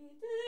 me. do